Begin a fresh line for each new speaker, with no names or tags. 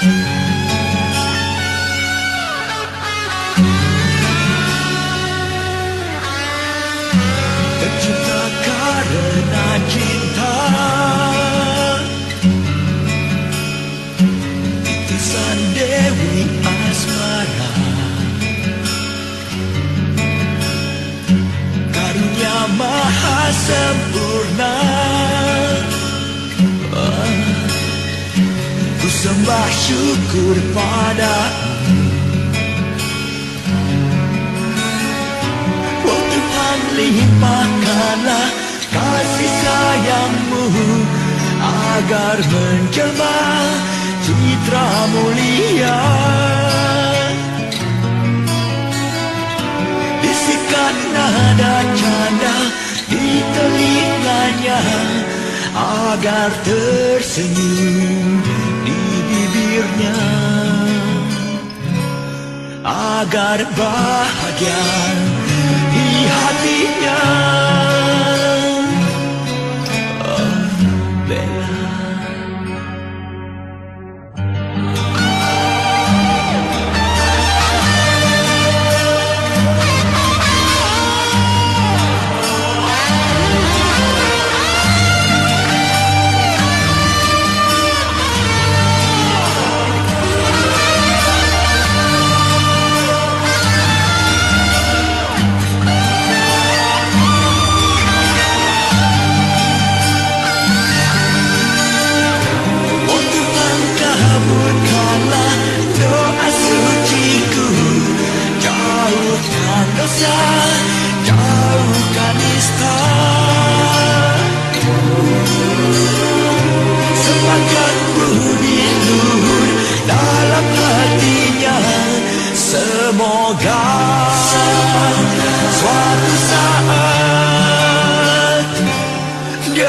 Berkat karena kita, titisan dewi asmara, karunia Maha sempurna. Sembah syukur pada Oh Tuhan limpahkanlah kasih sayangmu Agar menjelma citra mulia. Bisikan nada canda di telinganya Agar tersenyum Agar bahagia di